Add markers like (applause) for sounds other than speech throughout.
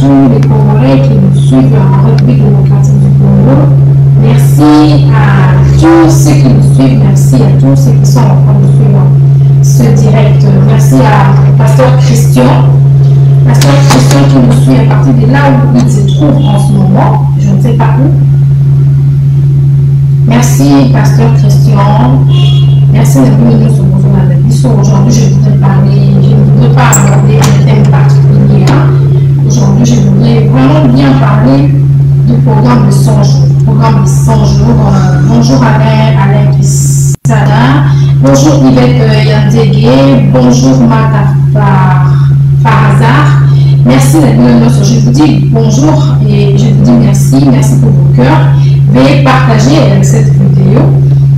Tous les Congolais qui nous suivent en République démocratique du Congo. Merci à tous ceux qui nous suivent. Merci à tous ceux qui sont en train de suivre ce direct. Merci à Pasteur Christian. Pasteur Christian qui nous suit à partir de là où il se trouve en ce moment. Je ne sais pas où. Merci, Pasteur Christian. Merci de venir sur mon Aujourd'hui, je voudrais parler, je ne voudrais pas aborder un thème particulier. Aujourd'hui, je voudrais vraiment bien parler du programme de 100 jours. Programme de 100 jours. Euh, bonjour Alain, Alain Kissada. Bonjour Yvette euh, Yandégué. Bonjour Martha Farazar. Merci d'être venu Je vous dis bonjour et je vous dis merci. Merci pour vos cœurs. Veuillez partager cette vidéo.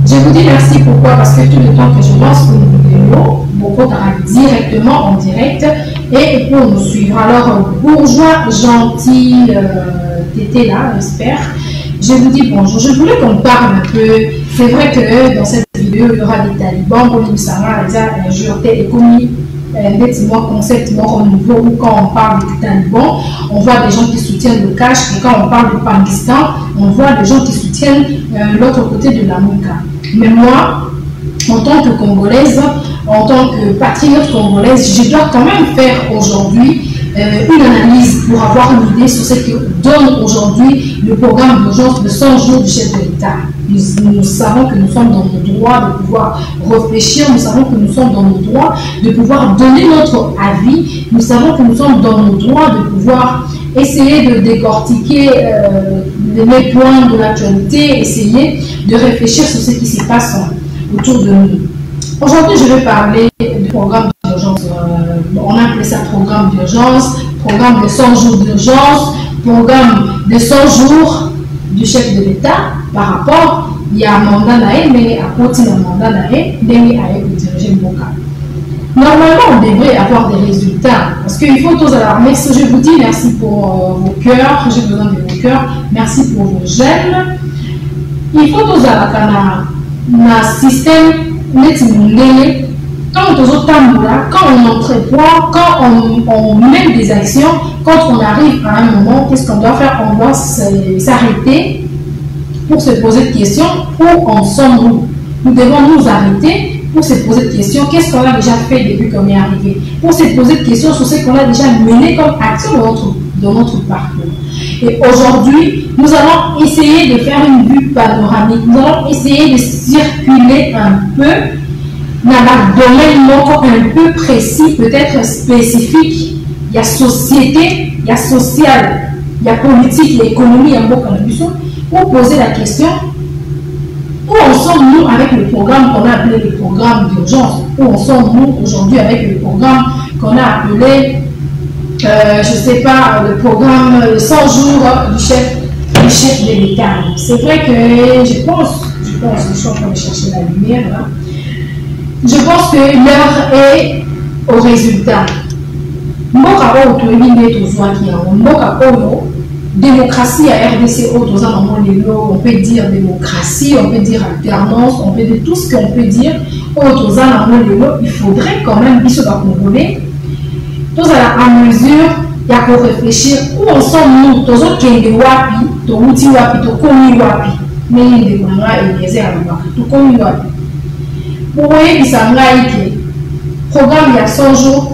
Je vous dis merci pourquoi? Parce que tout le temps que je lance une vidéo, beaucoup directement en direct et pour nous suivre. Alors, bourgeois gentil, euh, t'étais là, j'espère. Je vous dis bonjour. Je voulais qu'on parle un peu. C'est vrai que dans cette vidéo, il y aura des talibans, Bolim Sarah, les injurtés et commis effectivement concept mort nouveau où quand on parle des talibans, on voit des gens qui soutiennent le cash et quand on parle du Pakistan, on voit des gens qui soutiennent euh, l'autre côté de la Mouka. Mais moi, en tant que Congolaise, en tant que patriote congolaise, je dois quand même faire aujourd'hui euh, une analyse pour avoir une idée sur ce que donne aujourd'hui le programme d'urgence de 100 jours du chef de l'État. Nous, savons que nous sommes dans nos droits de pouvoir réfléchir, nous savons que nous sommes dans nos droits de pouvoir donner notre avis, nous savons que nous sommes dans nos droits de pouvoir essayer de décortiquer euh, les points de l'actualité, essayer de réfléchir sur ce qui se passe autour de nous. Aujourd'hui, je vais parler du programme d'urgence. Euh, on appelle ça programme d'urgence, programme de 100 jours d'urgence, programme de 100 jours du chef de l'État par rapport il y a un mandat mais à côté d'un mandat naé, mais à diriger le local. Normalement, on devrait avoir des résultats parce qu'il faut tous alors merci, je vous dis merci pour euh, vos cœurs, j'ai besoin de vos cœurs, merci pour vos j'aime. Il faut tous alors un système quand on entreprend, quand on, met des actions, quand on arrive à un moment, qu'est-ce qu'on doit faire? On doit s'arrêter pour se poser des questions, où en sommes-nous? Nous devons nous arrêter pour se poser des questions, qu'est-ce qu'on a déjà fait depuis qu'on est arrivé? Pour se poser des questions sur ce qu'on a déjà mené comme action dans notre, dans notre parcours. Et aujourd'hui, nous allons essayer de faire une vue panoramique, nous allons essayer de circuler un peu dans un domaine un peu précis, peut-être spécifique. Il y a société, il y a social, il y a politique, il y a économie, il y pour poser la question où en sommes-nous avec le programme qu'on a appelé le programme d'urgence? Où en sommes-nous aujourd'hui avec le programme qu'on a appelé, euh, je sais pas, le programme 100 jours du chef, du chef de l'État C'est vrai que je pense, je pense, je suis en train de chercher la lumière là. Je pense que l'heure est au résultat. mboka oyo toyebi nde tozwaki yango mboka oyo démocratie à RDC nango lelo on peut dire démocratie on peut dire alternance on peut dire tout ce qu'on peut dire nango lelo il faudrait quand même biso bacongolais tozala en mesure ya korefléchir où on sommes nous. Tozokende wapi towuti wapi tokomi wapi. Ndenge ndeko na ngai elieze alobaka tokomi wapi. Bokoyebisa ngai ke programme ya 100 jours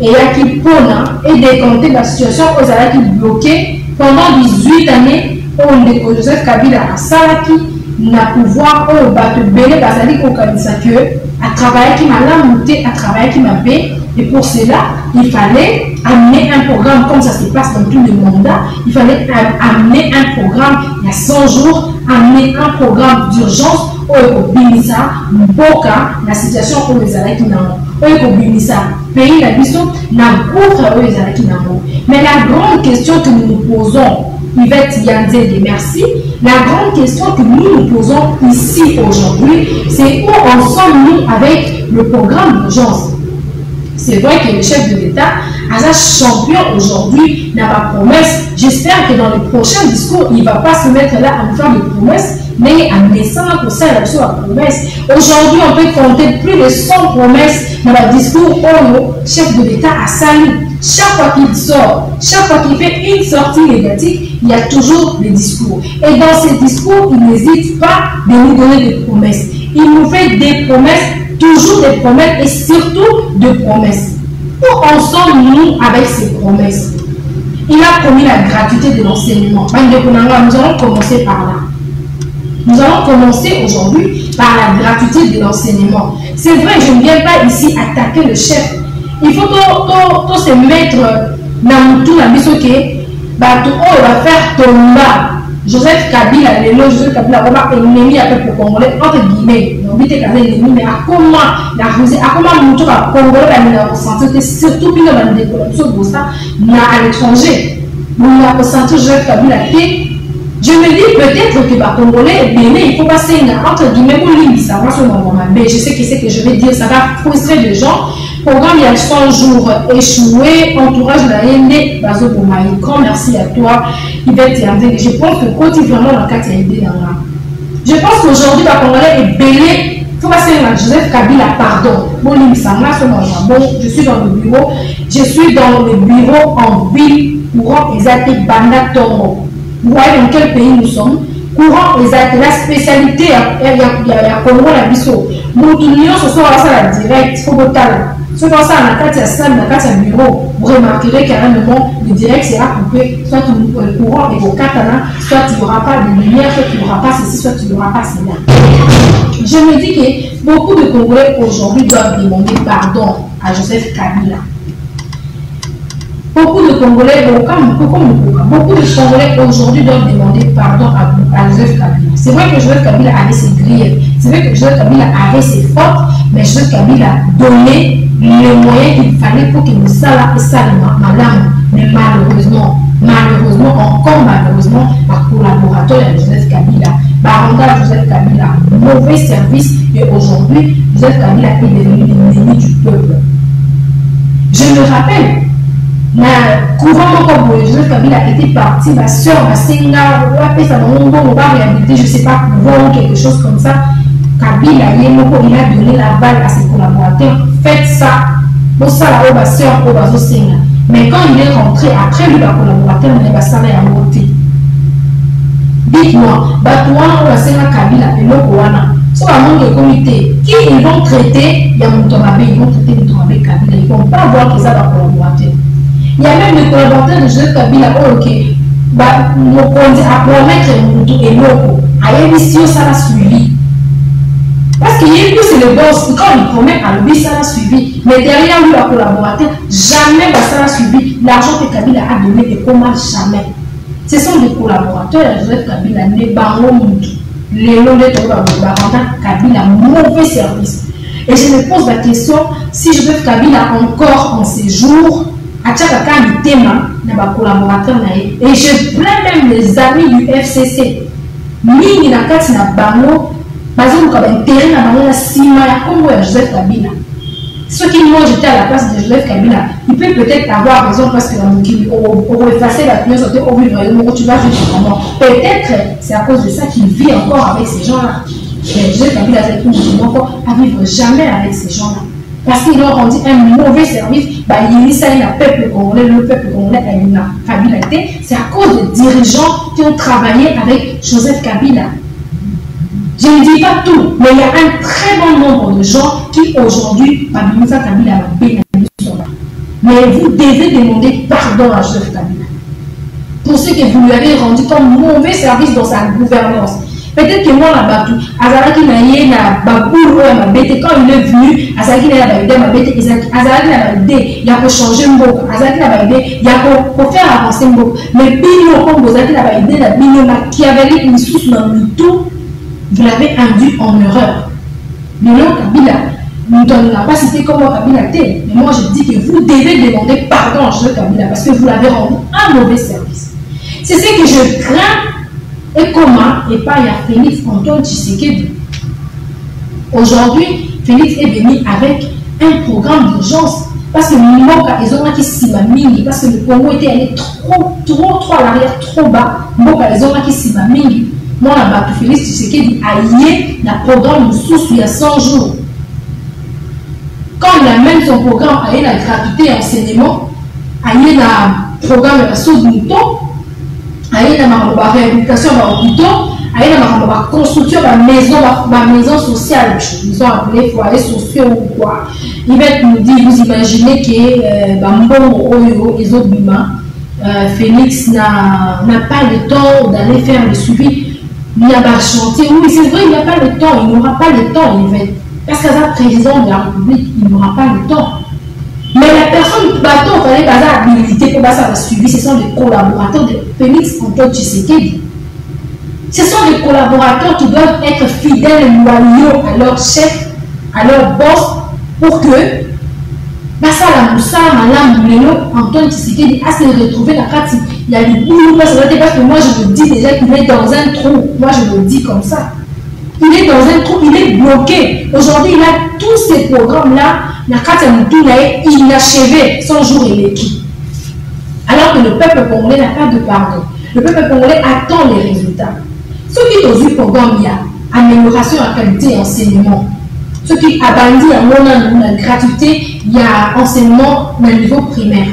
eyaki mpona edecompte basituation oyo ezalaki bloqué pendant 18 années oyo ndeko joseph kabila asalaki na pouvoir oyo bato ebele bazali kokanisa ke atravaillaki malamu te atravaillaki mabe et pour cela il fallait amener un programme comme ça se passe dans tous les mandats il fallait amener un programme il y a 100 jours amener un programme d'urgence oyo ekobimisa mboka na situation oyo ezalaki nango oyo ekobimisa pays na biso na gouffre oyo ezalaki nango mais la grande question que nous nous posons Yvette Yanzede, merci. La grande question que nous nous posons ici aujourd'hui, c'est où en sommes-nous avec le programme d'urgence? C'est vrai que le chef de l'État a sa champion aujourd'hui n'a pas promesse. J'espère que dans le prochain discours, il ne va pas se mettre là à nous faire des promesses ndenge amesana kosala biso bapromesse aujourd'hui on peut compter plus de 100 promesses dans le discours oyo chef de l'état asali chaque fois qu'il sort chaque fois qu'il fait une sortie médiatique il y a toujours des discours. Et dans ces discours il n'hésite pas de nous donner des promesses. Il nous fait des promesses toujours des promesses et surtout de promesses où en sommes-nous avec ces promesses? Il a promis la gratuité de l'enseignement. Nous allons commencer par là. Nous allons commencer aujourd'hui par la gratuité de l'enseignement. C'est vrai, je ne viens pas ici attaquer le chef. Il faut tous se mettre dans tout la mission faire tomber Joseph Kabila, lelo Joseph Kabila, vraiment ennemi à peuple congolais, entre guillemets. On dit que ennemi, mais à comment la Russie, à comment nous tous à Congolais, on a ressenti que surtout puis dans les décolonisations de ça, à l'étranger. On a ressenti Joseph Kabila je me dis peut-être que Congolais, Bénin, il faut passer entre guillemets va sur mon Mais je sais que c'est que je vais dire, ça va frustrer les gens. Programme, il y a 100 jours échoué, entourage de la Yende, Bazo Bomaï. Grand merci à toi, Yvette Yandé. Je pense que il vraiment dans le cas, il y a Je pense qu'aujourd'hui, les Congolais est belé. Faut passer à Joseph Kabila, pardon. Bon, je suis dans le bureau. Je suis dans le bureau en ville, courant exact, Banda Toro. Vous voyez dans quel pays nous sommes? Courant exact la spécialité ya congo na biso motu nyonso soki asala direct fo kotala asala na kati ya salle na kati ya bureau vous remarquerez carrément le direct sera coupé. Soit le courant ekokatana soit il n'y aura pas de lumière soit il n'y aura pas ceci soit il n'y aura pas cela. Je me dis que beaucoup de congolais aujourd'hui doivent demander pardon à joseph kabila Beaucoup de Congolais, beaucoup de Congolais aujourd'hui doivent demander pardon à, Joseph Kabila. C'est vrai que Joseph Kabila avait ses griefs, c'est vrai que Joseph Kabila avait ses fautes, mais Joseph Kabila a donné les moyens qu'il fallait pour que nous ça et madame. Mais malheureusement, malheureusement, encore malheureusement, par collaborateur de Joseph Kabila, par Joseph Kabila, mauvais service, et aujourd'hui, Joseph Kabila est devenu l'ennemi du peuple. Je me rappelle, na courant moko boye joseph kabila était parti basœur basenga bapesa bango mbongo baréhabilité je sais pas courant quelque chose comme ça. Kabila ye moko il a donné la balle à ses collaborateurs. Faites ça. Bosala oyo basœur oyo bazosenga mais quand il est rentré après lui bacollaborateur na ye basala yango te dites-moi bato wana oyo basenga kabila eloko wana. So bamongi ekomi te qui ils vont traiter? Ya moto mabe ils vont traiter moto mabe kabila. Ils vont pas voir que eza bacollaborateur Il y a même le collaborateur de Joseph Kabila oyo ke mokonzi apromettre mutu eloko ayebi si osala suivi parce que yebi c'est le boss quand il promet alobi sala suivi mais derrière lui la collaborateur jamais basala suivi l'argent que Kabila a donné ekoma jamais. Ce sont des collaborateurs ya Joseph Kabila ne bango mutu lelo nde toyo baranda Kabila mauvais service. Et je me pose la question si Joseph Kabila encore en ces jours atiaka kaka mitema na bacollaborateur na ye. Et je plains même les amis du fcc mingi na kati na bango bazoluka baintere na bango na nsima ya nkombo ya joseph kabila. Soki moi j'étais à la place de joseph kabila il peut peut-être avoir raison parce que na mokili okoefase bato nyonso te ovivre yo moko tu vas vivre comment peut-être c'est à cause de ça qu'il vit encore avec ces gens là mais joseph kabila azali moko à vivre jamais avec ces gens là parce qu'ils ont rendu un mauvais service, bah, a le peuple congolais, le peuple congolais a une. C'est à cause des dirigeants qui ont travaillé avec Joseph Kabila. Je ne dis pas tout, mais il y a un très bon nombre de gens qui aujourd'hui, parmi Kabila, va bénéficier. Mais vous devez demander pardon à Joseph Kabila pour ce que vous lui avez rendu comme mauvais service dans sa gouvernance. Peut-être que mwana bato azalaki na ye na babulu oyo ya mabe te quand il est venu azalaki na ye na baide ya mabe te azalaki na baide ya kochange mboka azalaki na baide ya kofaire avance mboka. Mais bino kombo ozalaki na baide na bino machiavélique lisusu na mitu vous l'avez induit en erreur. Lelo kabila moto alinga mpasi te kombo kabila te mais moi je dis que vous devez demander pardon à jeu kabila parce que vous l'avez rendu un mauvais service. C'est ce que je crains et comment et pas il y a Félix Antoine Tshisekedi. Aujourd'hui, Félix est venu avec un programme d'urgence parce que parce que le Congo était allé trop, trop, trop à l'arrière, trop bas. Mboka, ils ont qui sima mingi. mwana bato félix tshisekedi aye na programme mosusu ya 100 jours quand il amène son programme aye na gratuité ya enseignement aye na programme ya mouton aye na makambo baréhabilitation ya bahôpitaux aye na makambo baconstruction bamaison bamaison sociale. Ils ont appelé foyer sociaux ou quoi. Ibet nous dit vous imaginez que euh, bambongo oyo ezobima euh, félix n'a pas le temps d'aller faire le suivi. Il y a un chantier. Oui c'est vrai il n'y a pas le temps. Il n'aura pas le temps va parce un président de la république il n'aura pas le temps mais la personne bateau fallait baza habilité pour ça suivi ce sont les collaborateurs de Félix Antoine Tshisekedi. Ce sont les collaborateurs qui doivent être fidèles et loyaux à leur chef à leur boss pour que basala mosala malamu lelo Antoine Tshisekedi a se retrouvé na kati ya libulu parce que moi je me dis déjà qu'il est dans un trou. Moi je me dis comme ça. Il est dans un trou, il est bloqué. Aujourd'hui, il a tous ces programmes-là, inachevé, son jour est qui. Alors que le peuple congolais n'a pas de pardon. Le peuple congolais attend les résultats. Ce qui est au programme, il y a amélioration en qualité d'enseignement. Ce qui a bandit à mon la gratuité, il y a enseignement au niveau primaire.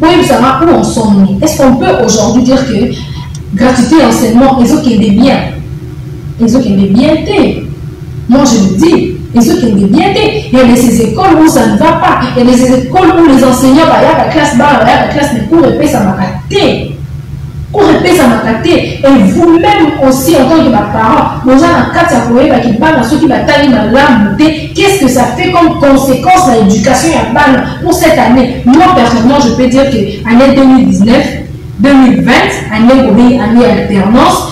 Vous savez où on sommes Est-ce qu'on peut aujourd'hui dire que gratuité et enseignement, ils ont des biens? Ezokende bien te moi je le dis ezokende bien te il y a de ces écoles où ça ne va pas. Il y a de ces écoles où les enseignants bayaka classe bana bayaka classe mais cours epesamaka te cours epesamaka te et vous-même aussi en tant que baparent boza na kati ya koyebaki bana soki batali malamu te qu'est-ce que ça fait comme conséquence na éducation ya bana pour cette année? Moi personnellement je peux dire que année 2019 2020 année année alternance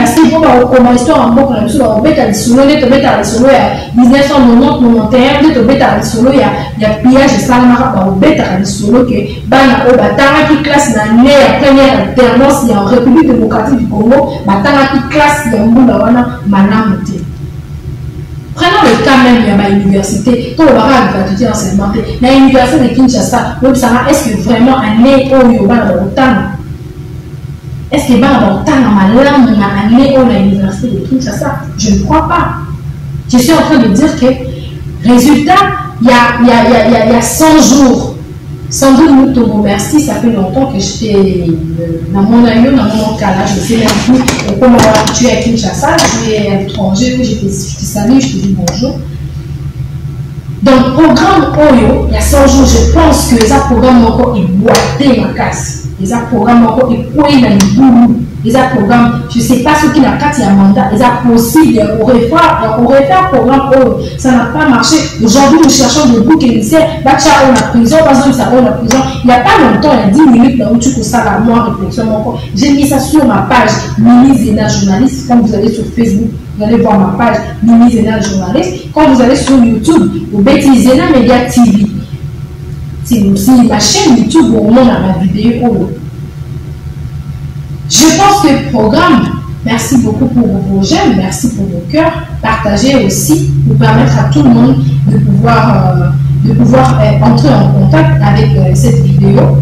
kasi mpo bakokoma histoire ya mboka na biso bakobeta lisolo nde tobetaka lisolo ya 1991 nde tobetaka lisolo ya pillage esalamaka bakobetaka lisolo ke bana oyo batangaki classe na ne ya première alternance ya république démocratique du congo batangaki classe ya mbula wana malamu te prenons le cas même ya bauniversité to olobaka gratuité enseignement te na université de kinshasa oyebisanga est ce que vraiment année oyo bana bakotanga Est-ce que bana bakotanga malamu na année oyo na université de kinshasa je ne crois pas. Je suis en train de dire que résultat il y a, il y a, y a, y a, il y a 100 jours. Sans doute nous te remercie ça fait longtemps que j'étais dans mon aïeux dans mon cas là je sais même plus comment à kinshasa tu es à l'étranger je te, salue je te dis bonjour. Donc programme oyo il y a 100 jours je pense que ça programme encore eboite makasi eza programme moko ekwei na libulu eza programme je sais pas soki na kati ya mandat eza possible ya korefaire programme oyo ça n'a pas marché. Aujourd'hui nous cherchons de bouc émissaire batya oyo na prison bazongisa oyo na prison. Il y a pas longtemps il y a 10 minutes nauti kosala moi réflexion moko j'ai mis ça sur ma page mimi zena journaliste quand vous allez sur facebook vous allez voir ma page mimi zena journaliste quand vous allez sur youtube obeti zena media tv c'est la chaîne YouTube où on a ma vidéo. Je pense que le programme, merci beaucoup pour vos j'aime, merci pour vos cœurs. Partagez aussi pour permettre à tout le monde de pouvoir, euh, de pouvoir euh, entrer en contact avec euh, cette vidéo.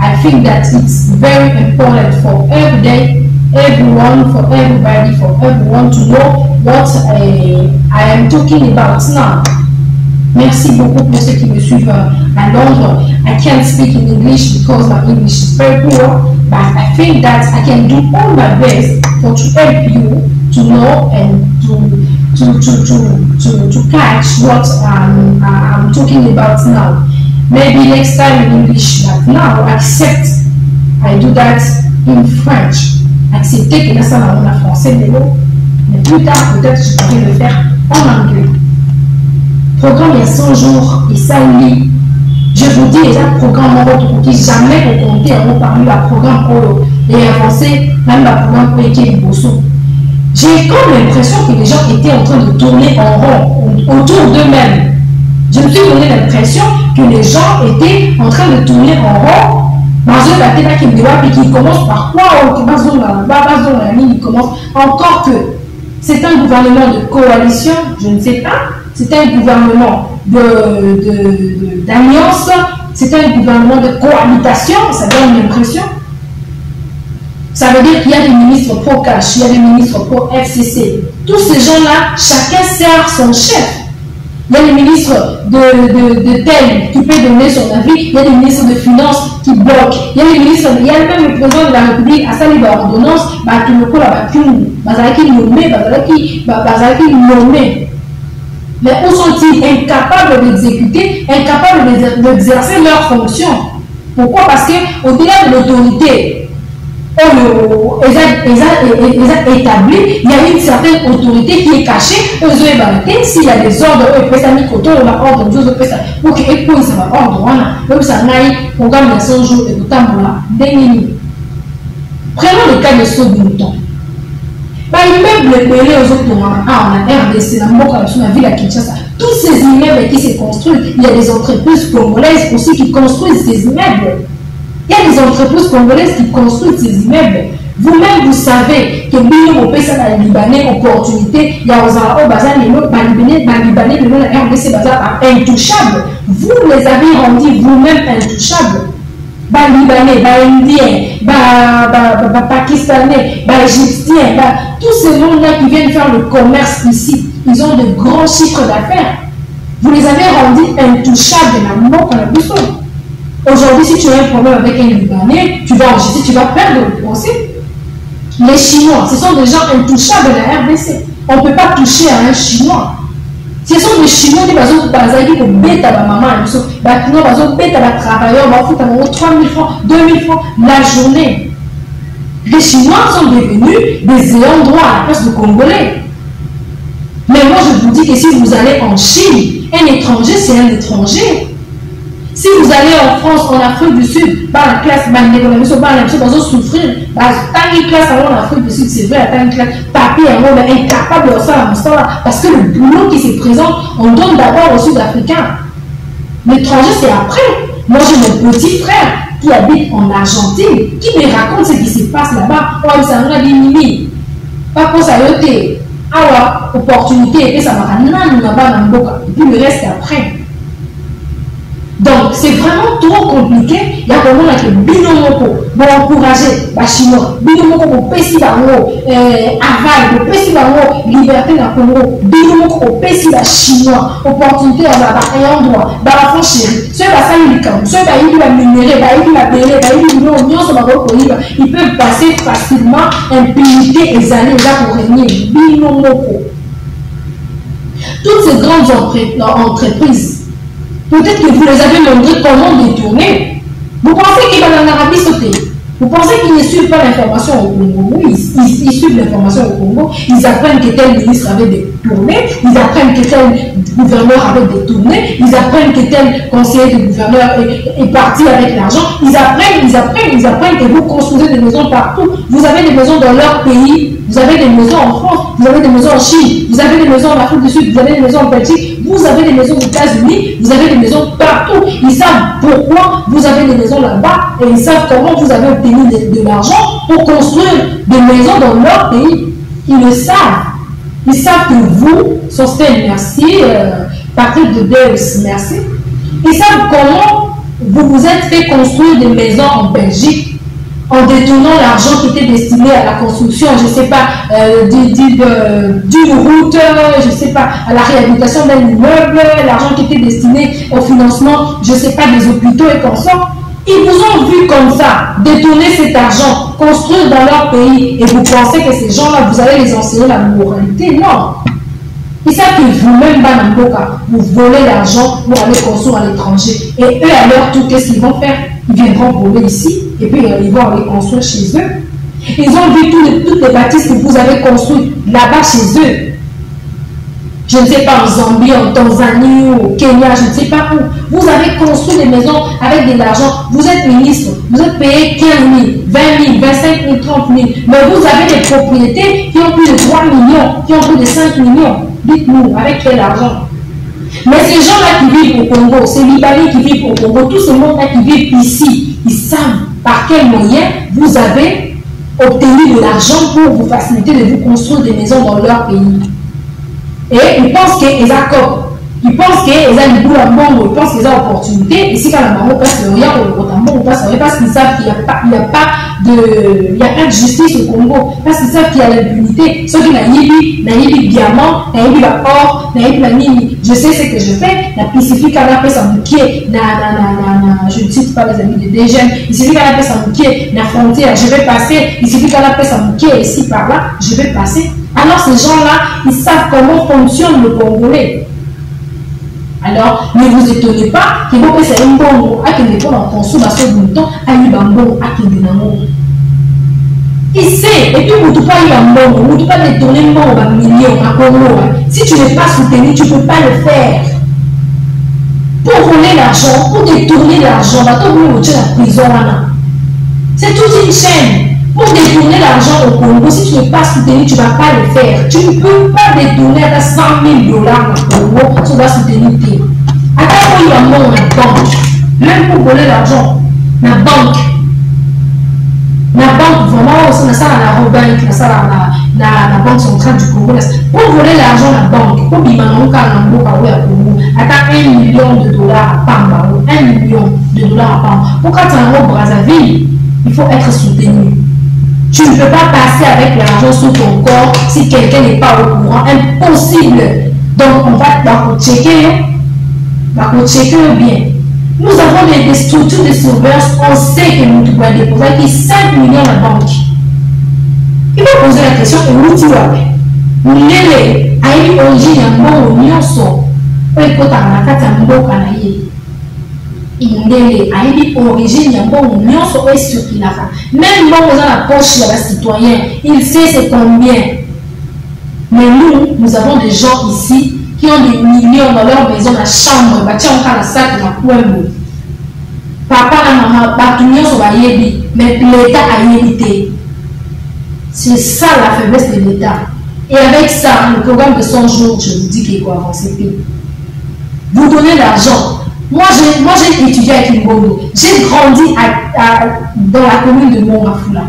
I think that it's very important for every day, everyone, for everybody, for everyone to know what I, I am talking about now. Merci beaucoup pour ceux qui me suivent à Londres. I can't speak in English because my English is very poor, but I think that I can do all my best for to help you to know and to to to to to, to catch what um, I'm talking about now. Maybe next time in English, but now accept I do that in French. Accepter que ça en français, mais bon, mais plus tard peut-être je pourrais le faire en anglais. Programme il y a 100 jours esali je vous dis eza programme moko tokoki jamais kokonte yango parmi baprogramme oyo eavancé même baprogramme oyo eke liboso j'ai comme l'impression que les gens étaient en train de tourner en rond autour d'eux-mêmes. Je me suis donné l'impression que les gens étaient en train de tourner en rond qui commence par quoi? Bazonga bazonga nini commence. Encore que C'est un gouvernement de coalition, je ne sais pas. C'est un gouvernement d'alliance. C'est un gouvernement de cohabitation, ça donne l'impression. Ça veut dire qu'il y a des ministres pro-cash, il y a des ministres pro-FCC. Tous ces gens-là, chacun sert son chef. Il y a des ministres de, de, de tel qui peut donner son avis, il y a des ministres de finances qui bloquent, il y a des ministres, il y a même le président de la République à sa ordonnance, bah, qui ne peut pas qui nommé, nommé. Mais où sont-ils incapables d'exécuter, incapables d'exercer leurs fonctions Pourquoi? Parce qu'au-delà de l'autorité, établi, il y a une certaine autorité qui est cachée. S'il y a des ordres, on a ordre de pour que les ça va ordre, même ça n'aille programme de 100 jours et tout des minutes. Prenons le cas de ce bouton. Bah, immeuble belé aux autres ah, on a RDC, ville Kinshasa. Tous ces immeubles qui se construisent, il y a des entreprises congolaises aussi qui construisent ces immeubles. Il y a des entreprises congolaises qui construisent ces immeubles. Vous-même, vous savez que Bino Mopesa na Libanais opportunité, il y a aux Arabes, Bazar, les autres, Libanais, Libanais, le RDC Bazar, intouchables. Vous les avez rendus vous-même intouchables. Bah Libanais, bah Indien, bah, bah, bah, Pakistanais, bah Égyptiens, bah, tous ces gens-là qui viennent faire le commerce ici, ils ont de grands chiffres d'affaires. Vous les avez rendus intouchables dans la mort qu'on a besoin. Aujourd'hui, si tu as un problème avec un Libanais, tu vas enregistrer, tu vas perdre le procès. Les Chinois, ce sont des gens intouchables de la RDC. On ne peut pas toucher à un Chinois. Ce sont des Chinois qui sont bazaki pour bête à la maman. Ils sont bête à la travailleur, on va foutre 3 000 francs, 2 000 francs la journée. Les Chinois sont devenus des ayants droit à la place de Congolais. Mais moi, je vous dis que si vous allez en Chine, un étranger, c'est un étranger. Si vous allez en France, en Afrique du Sud, par la classe, par la classe, vous souffrir. Tant une classe en Afrique du Sud, c'est vrai, tant une classe, papier, on est incapable de un parce que le boulot qui se présente, on donne d'abord aux Sud-Africains. L'étranger, c'est après. Moi, j'ai mon petit frère qui habite en Argentine, qui me raconte ce qui se passe là-bas. Oh, ça m'a dit, Mimi, pas pour ça, awa opportunité et ça m'a dit, là-bas dans Et puis le reste après. C'est vraiment trop compliqué. Il y a vraiment que binomoko, pour encourager les Chinois. Binomoko pour pési bango, aval, pour pési bango, liberté dans le Congo. Binomoko pour pési les Chinois. Opportunité en avoir un endroit. Dans la France chérie. Ceux qui ont fait camp, ceux qui ont la minérée, qui ont la bélé, qui ont l'union, ils peuvent passer facilement impunité et années là pour régner. Binomoko. Toutes ces grandes entreprises Peut-être que vous les avez montré comment détourner. Vous pensez qu'il va en Arabie sauter Vous pensez qu'ils ne suivent pas l'information au Congo? Oui, ils, suivent l'information au Congo. Ils apprennent que tel ministre avait détourné. Ils apprennent que tel gouverneur avait détourné. Ils apprennent que tel conseiller de gouverneur est, parti avec l'argent. Ils apprennent, ils apprennent, ils apprennent que vous construisez des maisons partout. Vous avez des maisons dans leur pays. Vous avez des maisons en France. Vous avez des maisons en Chine. Vous avez des maisons en Afrique du Sud. Vous avez des maisons en Belgique vous avez des maisons aux États-Unis, vous avez des maisons partout. Ils savent pourquoi vous avez des maisons là-bas et ils savent comment vous avez obtenu de, l'argent pour construire des maisons dans leur pays. Ils le savent. Ils savent que vous, Sostel, merci, euh, Patrick de Deus, merci. Ils savent comment vous vous êtes fait construire des maisons en Belgique en détournant l'argent qui était destiné à la construction, je ne sais pas, euh, d'une route, je ne sais pas, à la réhabilitation d'un immeuble, l'argent qui était destiné au financement, je ne sais pas, des hôpitaux et consorts. Ils vous ont vu comme ça, détourner cet argent, construire dans leur pays, et vous pensez que ces gens-là, vous allez les enseigner la moralité Non. Ils savent que vous-même, vous volez l'argent pour aller construire à l'étranger. Et eux, à leur tour, qu'est-ce qu'ils vont faire? Ils viendront voler ici, et puis ils vont aller construire chez eux. Ils ont vu toutes les bâtisses que vous avez construites là-bas chez eux. Je ne sais pas, en Zambie, en Tanzanie, au Kenya, je ne sais pas où. Vous avez construit des maisons avec de l'argent. Vous êtes ministre, vous êtes payé 15 000, 20 000, 25 000, 30 000. Mais vous avez des propriétés qui ont plus de 3 millions, qui ont plus de 5 millions. Dites-nous, avec quel argent? Mais ces gens-là qui vivent au Congo, ces Libanais qui vivent au Congo, tous ces monde-là qui vivent ici, ils savent par quels moyens vous avez obtenir de l'argent pour vous faciliter de vous construire des maisons dans leur pays? Et ils pensent qu'ils ont ils pensent qu'ils ont du bout à ils pensent qu'ils ont opportunité. Et si quand la maman passe le rien, on passe le rien parce qu'ils savent qu'il n'y a pas de, il y a pas de justice au Congo. Parce savent qu'il y a l'impunité. Ceux qui n'ont ni diamant, n'ont pas or, n'ont pas mini. Je sais ce que je fais. La Pacifique, elle a fait sa bouquet. Na, na, na, na, je ne cite pas les amis de Dégène. Il suffit qu'elle a fait sa bouquet. La frontière, je vais passer. Il suffit qu'elle a fait sa bouquet ici, par là, je vais passer. Alors ces gens-là, ils savent comment fonctionne le Congolais. Alors, ne vous étonnez pas que vous puissiez un bon à que les gens en consommation de temps à y bon à qui Il sait, et puis vous ne pas y un bon, vous ne pas détourner un bon à million à. Si tu n'es pas soutenu, tu ne peux pas le faire. Pour voler l'argent, pour détourner l'argent, va te vous la prison. C'est toute une chaîne. Pour détourner l'argent au Congo, si tu n'es pas soutenu, tu ne vas pas le faire. Tu ne peux pas détourner à 100 000 dollars au Congo, tu dois soutenir tes. Attends, il y a mon banque. Même pour voler l'argent, la banque. La banque, vraiment, c'est ça la banque, c'est ça la, la, banque centrale du Congo. Pour voler l'argent, la banque, pour bimanon, quand on a un Congo, attends, 1 million de dollars à Pamba, 1 million de dollars à Pamba. Pour quand tu es en Brazzaville, il faut être soutenu. Tu ne peux pas passer avec l'argent sur ton corps si quelqu'un n'est pas au courant. Impossible. Donc, on va checker. Va checker bien. Nous avons des, structures de surveillance. On sait que nous devons déposer 5 millions à la banque. Il faut poser la question et où tu vas Lele, ayi origine ya mbongo nyonso oyo ekotaka mboka na ye indele ayebi origine ya mbongo nyonso oyo esukilaka même mbongo oza na poche ya bacitoyen il sait c'est combien. Mais nous nous avons des gens ici qui ont des millions dans leur maison na chambre batia oka na saki na kwembo papa na mama bato nyonso bayebi mais l'état ayebi te. C'est ça la faiblesse de l'état. Et avec ça le programme de 100 jours je vous dis qu'il faut avancer vous donnez l'argent moi, j'ai étudié avec Kimbondo. J'ai grandi dans la commune de Montmafula.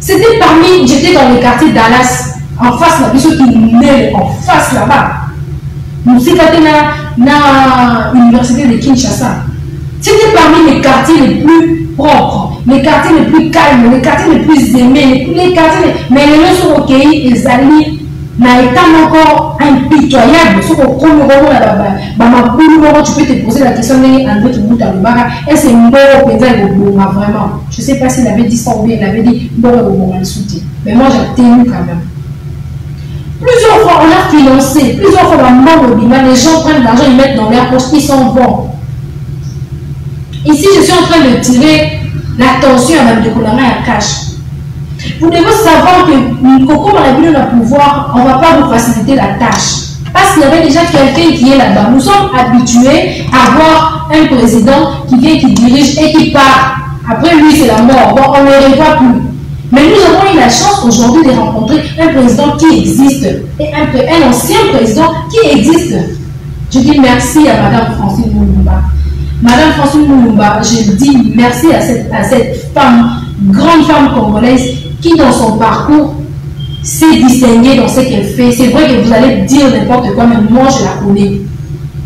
C'était parmi, j'étais dans le quartier Dallas, en face, la personne qui naît en face là-bas. Nous sommes dans l'université de Kinshasa. C'était parmi les quartiers les plus propres, les quartiers les plus calmes, les quartiers les plus aimés, les, quartiers, mais les gens sont ok, ils allaient na état moko impitoyable soki okomi okomona bamabulu moko tu peux te poser la question ndenge andré kibuta alobaka ese mbongo mpenza ekobonga vraiment? Je sais pas s'il avait dit ça ou bien il avait dit mbongo ekobonga lisu te mais moi j'ai tenu quand même. Plusieurs fois on a financé plusieurs fois bambongo obima les gens prennent l'argent ils mettent dans leur poche ils sont bons. Ici je suis en train de tirer l'attention à bandeko na ngai ya cash vous devez savoir que comme on a vu le pouvoir, on ne va pas vous faciliter la tâche. Parce qu'il y avait déjà quelqu'un qui est là-bas. Nous sommes habitués à voir un président qui vient, qui dirige et qui part. Après lui, c'est la mort. Bon, on ne le revoit plus. Mais nous avons eu la chance aujourd'hui de rencontrer un président qui existe et un, ancien président qui existe. Je dis merci à Madame Francine Moulumba. Madame Francine Moulumba, je dis merci à cette femme, grande femme congolaise qui dans son parcours s'est distinguée dans ce qu'elle fait. C'est vrai que vous allez dire n'importe quoi, mais moi je la connais.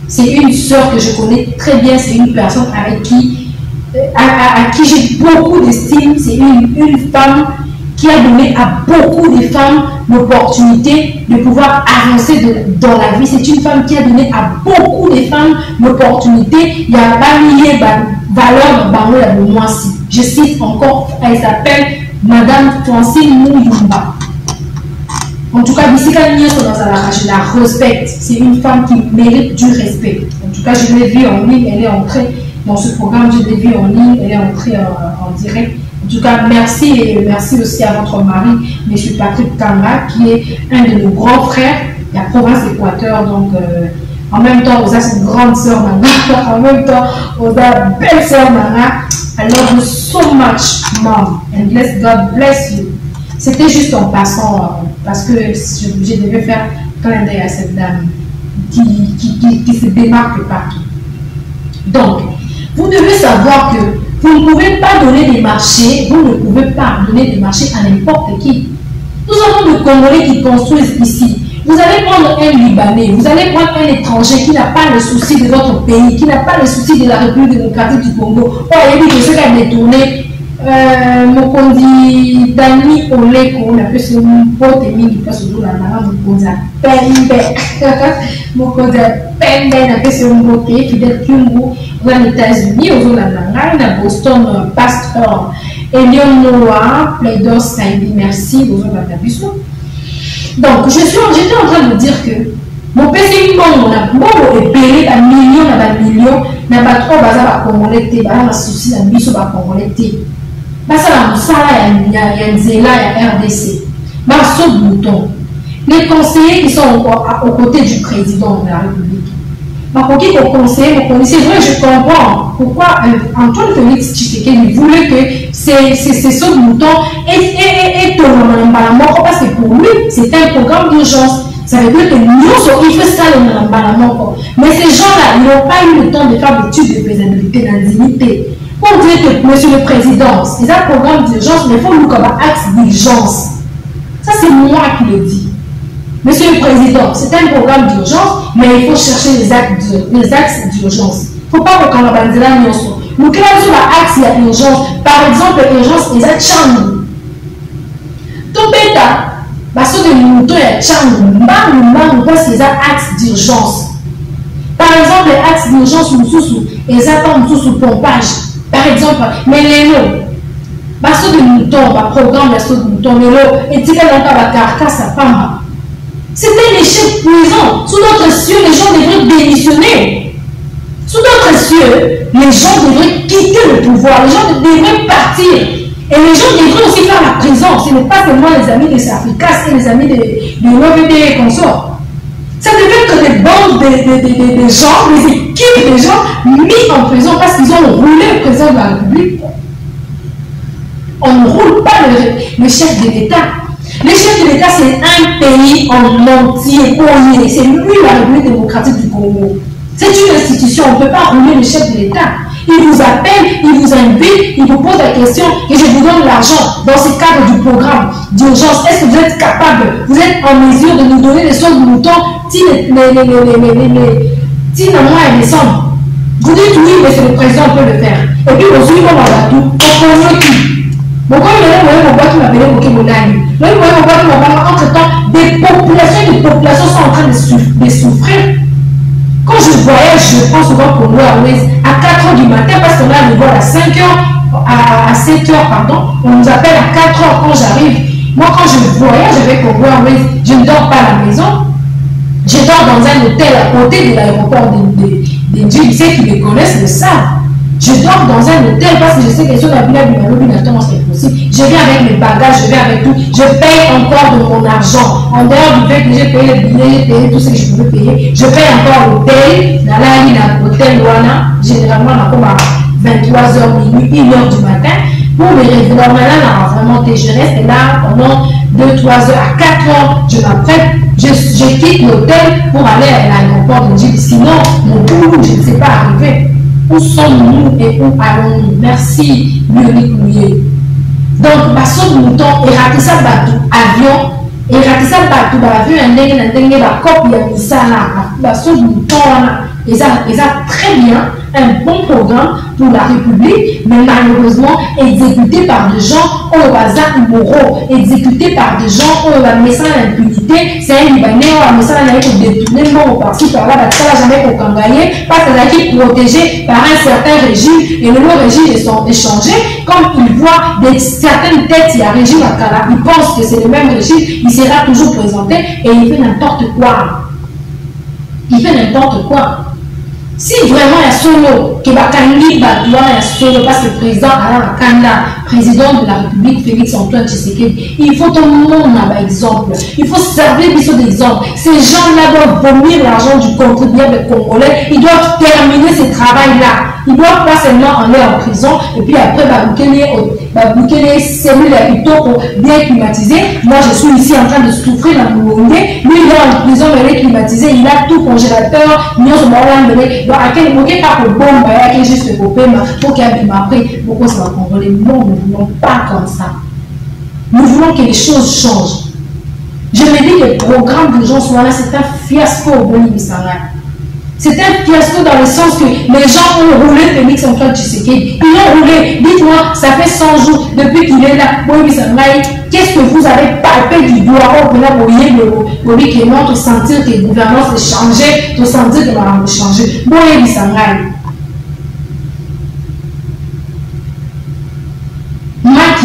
C'est une soeur que je connais très bien, c'est une personne avec qui, euh, à, qui j'ai beaucoup d'estime. C'est une, femme qui a donné à beaucoup de femmes l'opportunité de pouvoir avancer dans la vie. C'est une femme qui a donné à beaucoup de femmes l'opportunité. Il y a pas milliers de valeurs dans le moi Je cite encore, elle s'appelle Madame Francine Mouyumba. En tout cas, Bissika je la respecte. C'est une femme qui mérite du respect. En tout cas, je l'ai vue en ligne, elle est entrée dans ce programme, je l'ai vue en ligne, elle est entrée en, direct. En tout cas, merci et merci aussi à votre mari, M. Patrick Kanga, qui est un de nos grands frères, la province d'Équateur. Donc, euh, en même temps, vous avez une grande sœur Nana, (laughs) en même temps, vous avez belle sœur Nana. I love you so much, mom, and bless God bless you. C'était juste en passant, euh, parce que je, devais faire clin d'œil à cette dame qui, qui, qui, se démarque partout. Donc, vous devez savoir que Vous ne pouvez pas donner des marchés, vous ne pouvez pas donner des marchés à n'importe qui. Nous avons des Congolais qui construisent ici. Vous allez prendre un Libanais, vous allez prendre un étranger qui n'a pas le souci de votre pays, qui n'a pas le souci de la République démocratique du Congo. Oh, il dit que ce a détourné (laughs) euh, mokonzi dani oleko mpasi ozolanda nga mokonzi ya pembe pembe napesi yo mbote fidel na états-unis ngai na boston pasteur. Elion noa plaidor saidi merci ozolanda biso donc j'étais en train de dire que mopesi mbongo na mbongo ebele bamilio na bamilio na bato oyo baza bakongole te baza na susi na biso bakongole te. Basala mosala ya, ya nzela ya rdc baso bouton. Les conseillers qui sont au, au côté du président de la république bakoki koconseiller mokonzi c'est vrai je comprends pourquoi antoine félix tshisekedi voulait que sauts moutons etongama na mbala moko parce que pour lui c'est un programme d'urgence ça veut dire que nyonso il fait salema na mbala moko mais ces gens-là ils n'ont pas eu le temps de faire l'étude de faisabilité na ndimi te pour dire que, monsieur le président, un programme d'urgence, mais il faut nous comme un axe d'urgence. Ça, c'est moi qui le dis. Monsieur le président, c'est un programme d'urgence, mais il faut chercher les axes, d'urgence. Il ne faut pas dire là, nous créons sur l'axe d'urgence. Par exemple, l'urgence, les axes changu. Tout bêta, parce que nous moutons est changu. Mbangu, mbangu, c'est un axe d'urgence. Par exemple, l'axe d'urgence, et ça, nous sous pompage. par exemple me lelo basoki mouton baprogramme ya soki mouton lelo etikalaka bacarcasse à pamba c'est un échec puissant sous notre cieux les gens devraient démissionner. Sous notre cieux les gens devraient quitter le pouvoir. Les gens devraient partir. Et les gens devraient aussi faire la prison. Ce n'est pas seulement les amis des Africains et les amis de, de et consorts ça. Devait être des bandes de, de, de, de, gens, des équipes de gens mis en prison parce qu'ils ont roulé le président de la République. On ne roule pas le chef de l'État. Le chef de l'État, c'est un pays en entier. C'est lui la République démocratique du Congo. C'est une institution. On ne peut pas rouler le chef de l'État. Il vous appelle, il vous invite, il vous pose la question et je vous donne l'argent dans ce cadre du programme d'urgence. Est-ce que vous êtes capable, vous êtes en mesure de nous donner les sommes de moutons si les, les, les, mois décembre Vous dites oui, mais c'est le président peut le faire. Et puis aujourd'hui, on va tout. On connaît qui Pourquoi il y a un moment qui m'appelait Moké Monani Là, il y a un moment qui m'appelait entre-temps, des populations, des populations sont en train de, souffrir. Quand je voyage, je prends souvent pour moi à 4 h du matin parce qu'on a le vol à 5 h, à, à 7 h, pardon. On nous appelle à 4 h quand j'arrive. Moi, quand je voyage avec Congo Airways, je ne dors pas à la maison. Je dors dans un hôtel à côté de l'aéroport de, de, de Dieu. Ceux qui me connaissent le savent. Je dors dans un hôtel parce que je sais que sur la villa du Malobi, Je viens avec mes bagages, je viens avec tout. Je paye encore de mon argent. En dehors du fait que j'ai payé les billets, j'ai payé tout ce que je pouvais payer, je paye encore l'hôtel. Dans la ligne, l'hôtel Wana, généralement, a 23h minuit, 1h du matin. Pour les résidents, là, vraiment, je reste là pendant 2-3 heures, à 4 heures, je m'apprête, je, quitte l'hôtel pour aller à l'aéroport de Djibouti. Sinon, mon boulot, je ne sais pas arriver. Où sommes-nous et où allons-nous? Merci, Muriel Mouye. Donc, baso mouton, erakisa bato avion, erakisa bato baavion ya ndenge na ndenge bakope ya misala baso mouton wana eza eza très bien un bon programme pour la République, mais malheureusement exécuté par des gens au hasard moraux, exécuté par des gens au message d'impunité. C'est un Libanais au message d'aller détourner le mot par-ci par-là, ça n'a jamais pour gagner, parce qu'il est protégé par un certain régime et le nouveau régime est changé. Comme il voit certaines têtes, il y a régime à Kala, il pense que c'est le même régime, il sera toujours présenté et il fait n'importe quoi. Il fait n'importe quoi. Si vraiment il y a solo, que bakangi badoa ya solo, parce que le président Alain Kanda, président de la République Félix Antoine Tshisekedi, il faut tout le monde par exemple. Il faut servir biso d'exemple. Ces gens-là doivent vomir l'argent du contribuable congolais. Ils doivent terminer ce travail-là. Ils doivent pas seulement aller en prison et puis après bouquer les cellules plutôt pour bien climatiser. Moi, je suis ici en train de souffrir dans mon monde. Lui, il est en prison, mais il est climatisé. Il a tout congélateur. Va Donc, à quel moment, pas bombe, il y a juste pour paiement, pour qu'il y ait après, pourquoi ça va contrôler Non, nous ne voulons pas comme ça. Nous voulons que les choses changent. Je me dis que le programme de gens c'est un fiasco au Bolivie c'est un fiasco dans le sens que les gens ont roulé Félix Antoine Tshisekedi. Ils ont roulé. Dites-moi, ça fait 100 jours depuis qu'il est là. Qu'est-ce que vous avez palpé du doigt au Bénin pour y que notre sentir que la gouvernance est changée, de sentir que la est changée. Bon,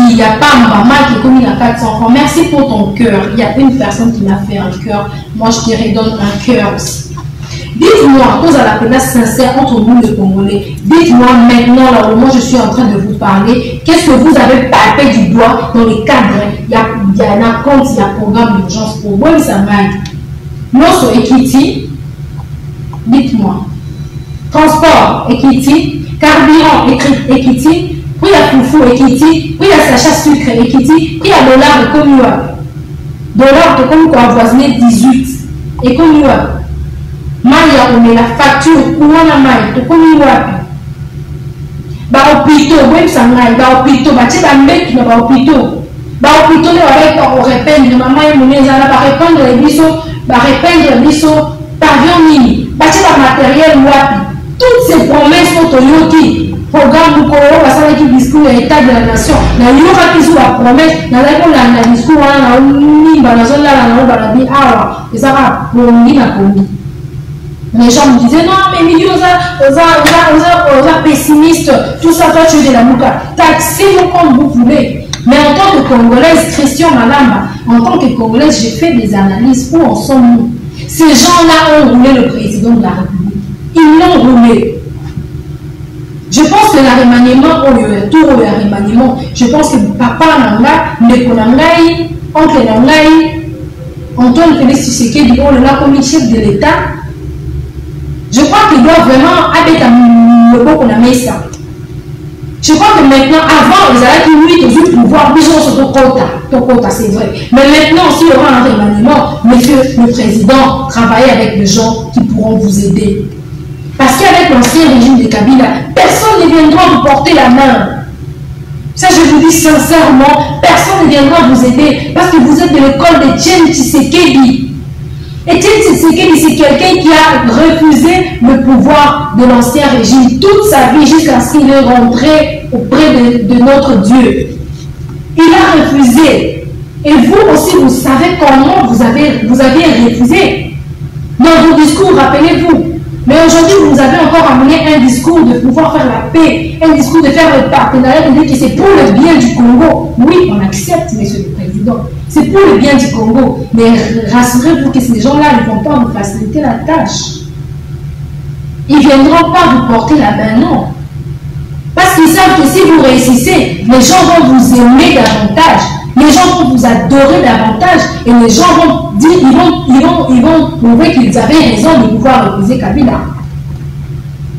il n'y a pas qui est commis à 400 francs. Merci pour ton cœur. Il y a une personne qui m'a fait un cœur. Moi, je te redonne un cœur aussi. Dites-moi, cause à la place sincère entre nous les Congolais, dites-moi maintenant, là où moi je suis en train de vous parler, qu'est-ce que vous avez palpé du doigt dans les cadres Il y a, il y a un compte, il y a un programme d'urgence pour moi, ça m'a Notre Equity, dites-moi. Transport Equity, carburant Equity, y a Foufou Equity, y a Sacha Sucre Equity, y a dollar de. Dollar de Komiwa voisiné 18. Et Komiwa mai ya komela facture kuna mai tokomi wapi? Bahopito boyebisa ngai bahopito batie bambeki na bahopito bahopito nde babeka korependre mama ye moni ezala barependre biso barependre biso pavion nini? Batie bamateriel wapi? Toutes ces promesses oyo toyoki programme moko oyo basalaki discours ya état de la nation. Nayokaki so bapromese nazali kolanda discours wana naonimba nazolala nango balabi awa ezaka pongi na pongi Les gens me disaient, non, mais Mili, on a pessimiste, tout ça, toi, tu es de la mouka. Taxez-le comme vous voulez. Mais en tant que Congolaise, Christian Malamba, en tant que Congolaise, j'ai fait des analyses. Où en sommes-nous Ces gens-là ont roulé le président de la République. Ils l'ont roulé. Je pense que la remaniement, tout le remaniement, je pense que papa Nanga, Ndeko Nangai, oncle Nangai, Antoine Félix Tshisekedi, on l'a comme chef de l'État, je crois qu'il doit vraiment habiter le beau qu'on a mis ça. Je crois que maintenant, avant, ils avaient dit oui, toujours pouvoir, disons sur ton quota. Ton quota, c'est vrai. Mais maintenant, s'il y aura un remaniement, monsieur le président, travaillez avec des gens qui pourront vous aider. Parce qu'avec l'ancien régime de Kabila, personne ne viendra vous porter la main. Ça, je vous dis sincèrement, personne ne viendra vous aider parce que vous êtes de l'école de Tien Tshisekedi. Etienne Tshisekedi, c'est quelqu'un qui a pouvoir de l'ancien régime toute sa vie jusqu'à ce qu'il est rentré auprès de, notre Dieu. Il a refusé. Et vous aussi, vous savez comment vous avez, vous avez refusé. Dans vos discours, rappelez-vous. Mais aujourd'hui, vous avez encore amené un discours de pouvoir faire la paix, un discours de faire le partenariat, de dire que c'est pour le bien du Congo. Oui, on accepte, monsieur le Président. C'est pour le bien du Congo. Mais rassurez-vous que ces gens-là ne vont pas vous faciliter la tâche. Ils ne viendront pas vous porter la main, non. Parce qu'ils savent que si vous réussissez, les gens vont vous aimer davantage. Les gens vont vous adorer davantage et les gens vont dire, ils vont, ils vont, ils vont prouver qu'ils avaient raison de pouvoir refuser Kabila.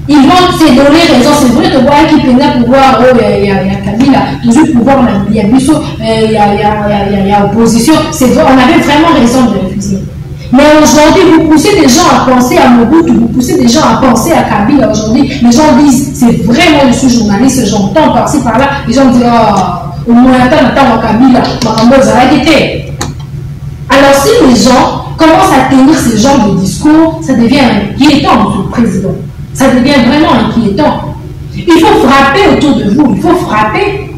Ils vont se donner raison. C'est vrai que voir qui peut pouvoir, oh, y, a Kabila, toujours pouvoir, il y a Bissot, il y a, opposition. C'est on avait vraiment raison de refuser. Mais aujourd'hui, vous poussez des gens à penser à Mobutu, vous poussez des gens à penser à Kabila aujourd'hui. Les gens disent, c'est vraiment, je suis journaliste, j'entends par-ci par-là. Les gens disent, oh, au moins, attends, attends, Kabila, Alors, si les gens commencent à tenir ce genre de discours, ça devient inquiétant, monsieur le président. Ça devient vraiment inquiétant. Il faut frapper autour de vous, il faut frapper.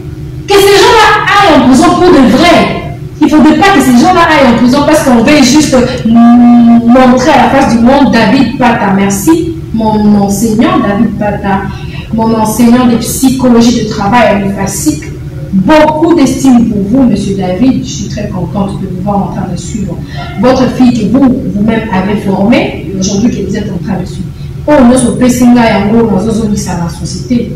Que ces gens-là aillent en prison pour de vrai. Il ne faudrait pas que ces gens-là aillent en prison parce qu'on veut juste montrer à la face du monde David Pata. Merci, mon enseignant David Pata, mon enseignant de psychologie de travail à l'UFASIC. Beaucoup d'estime pour vous, Monsieur David. Je suis très contente de vous voir en train de suivre votre fille que vous, vous-même avez formée, aujourd'hui que vous êtes en train de suivre. Oh, nous sommes dans société.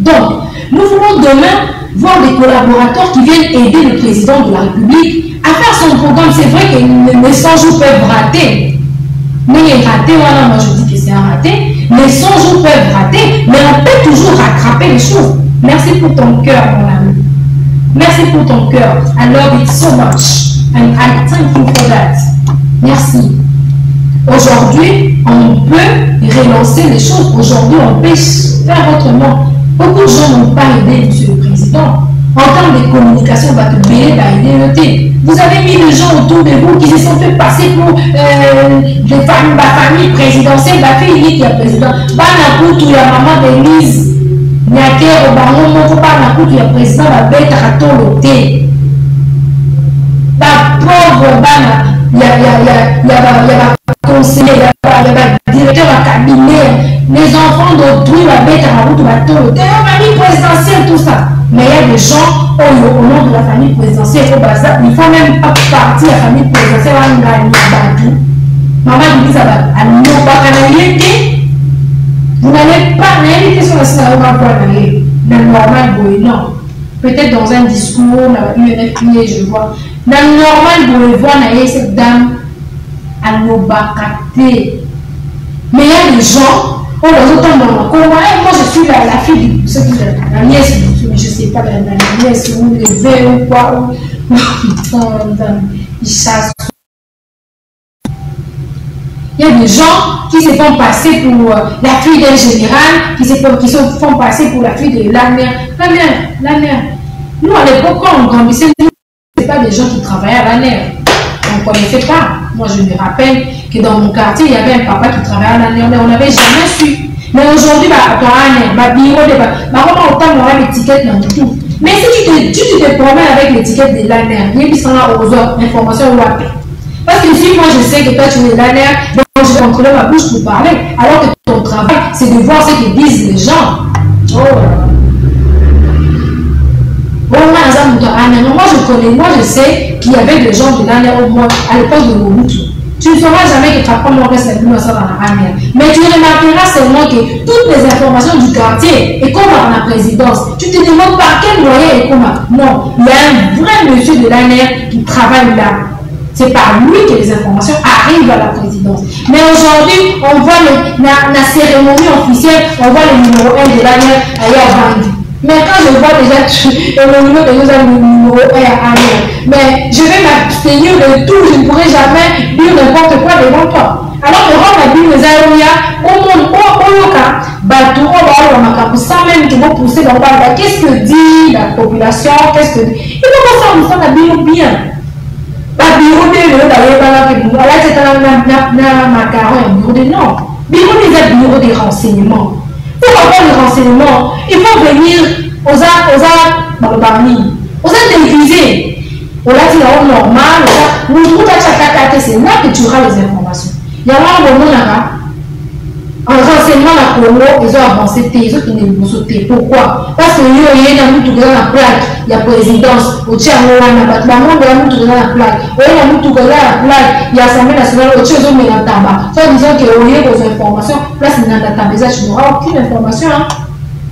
Donc, nous voulons demain voir des collaborateurs qui viennent aider le président de la République à faire son programme. C'est vrai que les 100 jours peuvent rater. Mais raté, voilà, moi je dis que c'est un raté. Les 100 jours peuvent rater, mais on peut toujours rattraper les choses. Merci pour ton cœur, mon ami. Merci pour ton cœur. I love it so much. And I thank you for that. Merci. Aujourd'hui, on peut relancer les choses. Aujourd'hui, on peut faire autrement. Beaucoup de gens n'ont pas aidé, Monsieur le Président. En termes de communication, va te payer, va aider Vous avez mis des gens autour de vous qui se sont fait passer pour euh, des familles, la famille présidentielle, la fille qui est président. Bana kutu ya maman d'Élise, nyake obango moko bana kutu ya président babetaka tolo te. Ba pauvre bana ya ya au famille présidentielle, il ne faut même pas partir de la famille présidentielle, on gagne Maman dit ça va. Vous n'allez pas, n'allez pas sur la scène mais normal, non. Peut-être dans un discours, on a eu un je vois. Dans le normal, vous voir cette dame, à nos Mais il y a des gens Oh, les autres non. Comment moi je suis la, la fille de la nièce, la, la nièce ou ou. Il y a des gens qui se font passer pour euh, la fille d'un général, qui se font, se passer pour la fille de la mère. La mère, la mère. Nous, à l'époque, quand on grandissait, ce pas des gens qui travaillaient à la mère. On ne connaissait pas. Moi, je me rappelle que dans mon quartier, il y avait un papa qui travaillait à l'année, on n'avait jamais su. Mais aujourd'hui, bah, bah, bureau de bah, comment autant on l'étiquette dans tout. Mais si tu te, tu, te promènes avec l'étiquette de l'année, il y a qui sont là aux informations ou Parce que si moi je sais que toi tu es l'année, donc je vais contrôler ma bouche pour parler, alors que ton travail, c'est de voir ce que disent les gens. Oh. Bon, moi, je connais, moi, je sais qu'il y avait des gens de l'année au moins à l'époque de Mobutu. Tu ne sauras jamais que papa mon reste dans la Mais tu remarqueras seulement que toutes les informations du quartier et comme dans la présidence, tu te demandes par quel moyen et comment. Non, il y a un vrai monsieur de l'année qui travaille là. C'est par lui que les informations arrivent à la présidence. Mais aujourd'hui, on voit la, cérémonie officielle, on voit le numéro 1 de l'année ailleurs vendu. Mais quand je vois déjà le numéro de le numéro 1 à mais je vais m'abstenir de tout, je ne pourrai jamais dire n'importe quoi devant toi. Alors que quand la Bible nous a au monde, au bateau, on va sans même qu'ils vont pousser dans le qu'est-ce que dit la population, qu'est-ce que dit. Il faut qu'on ça la Bible bien. La Bible, là, c'est un macaron, bureau de non. Bible, un bureau de renseignement. Avoir le renseignement, il faut venir aux arts, aux arts, aux arts télévisés. On l'a dit normal, nous trouvons c'est là que tu auras les informations. Il y a un moment là en renseignement la Congo, ils ont avancé, ils ont sauté. Pourquoi? Parce que nous, il y a un dans la plaque, il y a présidence, au Tchamo, il y a un dans la plaque, il y a un dans la plaque, il y a l'Assemblée nationale, au Tchamo, il y a un tabac. Soit disant qu'il y a des informations, place il y a un tabac, tu n'auras aucune information. Hein?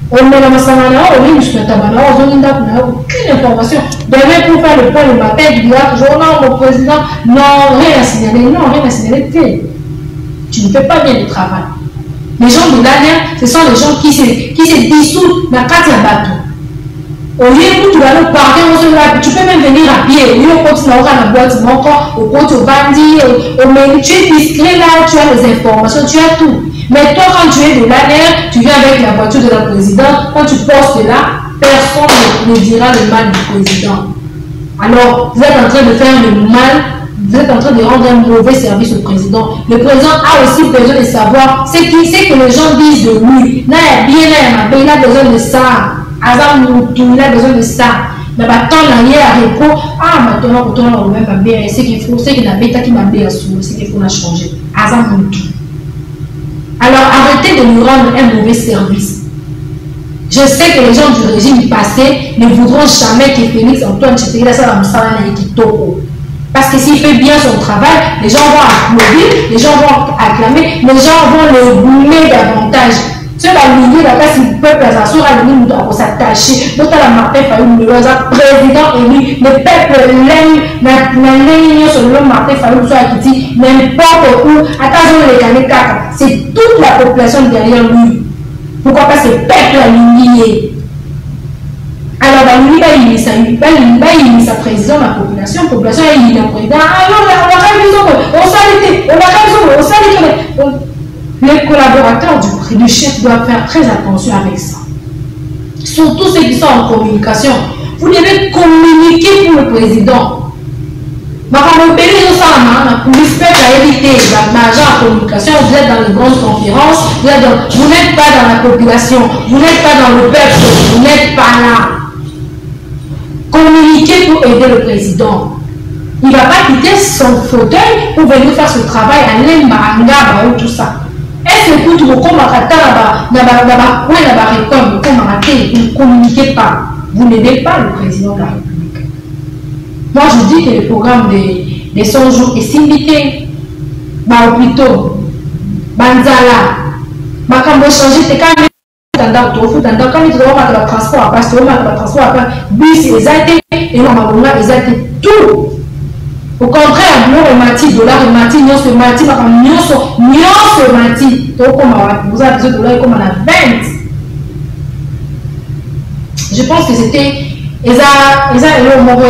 On met la masana na on ligne sur le tabac, on n'a aucune information. Demain, pour faire le point le matin, il dira toujours non, mon président, non, rien à signaler, non, rien à signaler. Tu ne fais pas bien le travail. Les gens de l'année, ce sont les gens qui se, qui se dissoutent dans quatre bateaux. Au lieu où tu vas nous parler, tu peux même venir à pied. Au lieu où tu vas la boîte, au compte au bandit, au menu, tu es discret là, tu as les informations, tu as tout. Mais toi, quand tu es de l'année, tu viens avec la voiture de la présidente, quand tu postes là, personne ne dira le mal du président. Alors, vous êtes en train de faire le mal vous êtes en train de rendre un mauvais service au président. Le président a aussi besoin de savoir ce, qui, ce que les gens disent de lui. Là, il a bien, il a besoin de ça. il a besoin de ça. Mais maintenant, il y a un repos. Ah, maintenant, maintenant, on va bien. Ce qu'il faut, c'est que la bêta qui m'a bien assuré, c'est qu'il faut la changer. Alors, arrêtez de nous rendre un mauvais service. Je sais que les gens du régime passé ne voudront jamais que Félix Antoine Tshisekedi ça va me faire un kitoko. Parce que s'il fait bien son travail, les gens vont applaudir, les gens vont acclamer, les gens vont le bouler davantage. soki balingi bakasi peuple aza soki alingi moto akosattache botala martin fayulu lelo aza président élu. Le peuple lemi na ndenge nyonso lelo martin fayulu so akiti n'importe où. Ata azolekane kaka c'est toute la population derrière lui. Pourquoi pas ce peuple alingi ye balingi bayimisa président na population population eyina président alobaka biso osali te obaka biso osali te les collaborateurs du, du chef doivent faire très attention avec ça. Surtout ceux qui sont en communication. Vous devez communiquer pour le président. bagent en communication vous êtes dans les grandes conférences vous n'êtes pas dans la population. Vous n'êtes pas dans le peuple. Vous n'êtes pas là communiquez pour aider le président. Il ne va pas quitter son fauteuil pour venir faire ce travail à lemba angaba ou tout ça. Est-ce que bokomaka te ne communiquez pas. Vous n'aidez pas le président de la république. Moi je dis que le programme des, des 100 jours esimbi te bahôpitaux banzala makambo echange te kani ndako tokofuta ndako kani tozomaka batransport ya pasi tozomaka batransport ya pasi bus eza te elo mabonga eza te tout au contraire biloko emati dollar emati nyonso emati makambo nyonso nyonso emati tokoma wapi kozala biso dollar ekoma na 20 je pense que c'était eza eza eloko moko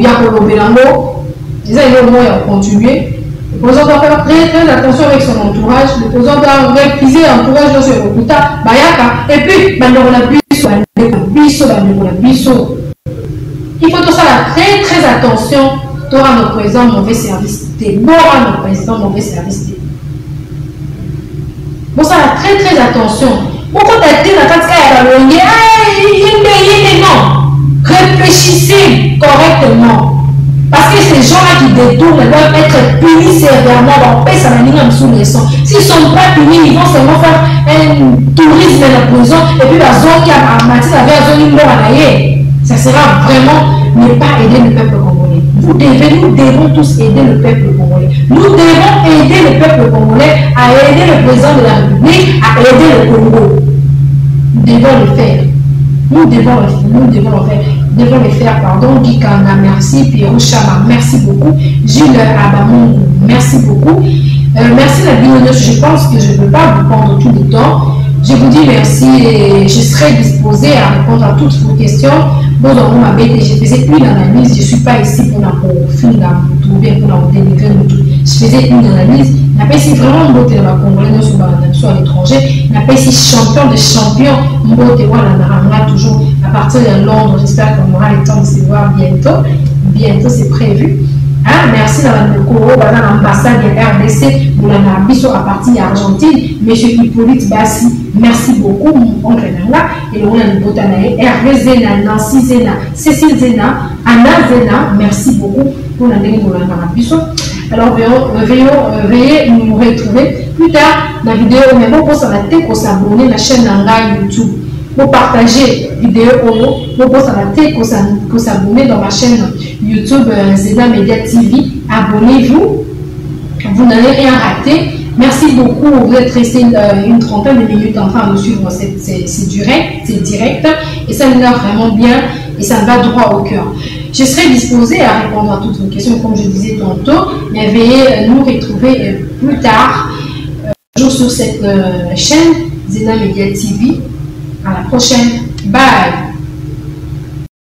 ya kolobela yango eza eloko moko ya kocontinue le président doit faire très attention avec son entourage le président doit réviser entourage nyonso ya kokuta bayaka et puis bandeko na biso bandeko biso il faut tosala très très attention. Tu auras notre président mauvais service mauvais service te bosala très très attention. Na kati ka ya balonge yinde yinde non. Réfléchissez correctement parce que ces gens-là qui détournent doivent être punis sévèrement bapesa na ninga mosusu leçon s'ils sont pas punis ils vont seulement faire un tourisme na prison et puis bazoki matisi ave azongi mboka na ye ça sera vraiment ne pas aider le peuple congolais vous devez, nous devons tous aider le peuple congolais. Nous devons aider le peuple congolais à aider le président de la République, à aider le Congo. Nous devons le faire. Nous devons le faire. Nous devons le faire. Nous devons le faire, pardon. Dikanga, merci. Pierre Chama, merci beaucoup. Gilles Abamou, merci beaucoup. Euh, merci la Je pense que je ne peux pas vous prendre tout le temps. Je vous dis merci et je serai disposé à répondre à toutes vos questions. Bon, donc, on m'avait je faisais une analyse. Je ne suis pas ici pour la finir pour bien pour la dénigrer tout. Je faisais une analyse. Pas ici vraiment un de la Congolais, soit à l'étranger. Pas ici champion de champions. Mbote, voilà, toujours à partir de Londres. J'espère qu'on aura le temps de se voir bientôt. Bientôt, c'est prévu. Hein? Merci à l'ambassade de RDC pour la biso à partir d'Argentine. Monsieur Hippolyte Bassi, merci beaucoup, mon oncle Nanga. Et le Botanae, Hervé Zena, Nancy Zena, Cécile Zena, Anna Zena, merci beaucoup pour la biso. Alors, veuillez nous retrouver plus tard dans la vidéo. Mais bon, pour s'abonner à la chaîne Nanga YouTube. Pour partager vidéo oyo bobosana te s'abonner dans ma chaîne youtube euh, zeda media tv abonnez-vous. Vous n'allez rien rater. Merci beaucoup. Vous êtes resté euh, une trentaine de minutes en train de suivre cette, ces, ces direct, ces directs et ça me va vraiment bien et ça me va droit au cœur. Je serai disposée à répondre à toutes vos questions comme je disais tantôt mais veuillez nous retrouver plus tard toujours sur cette chaîne Zena Media TV à la prochaine. Bye